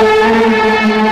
Música